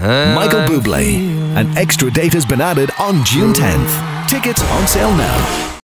Michael Bublé. An extra date has been added on June 10th. Tickets on sale now.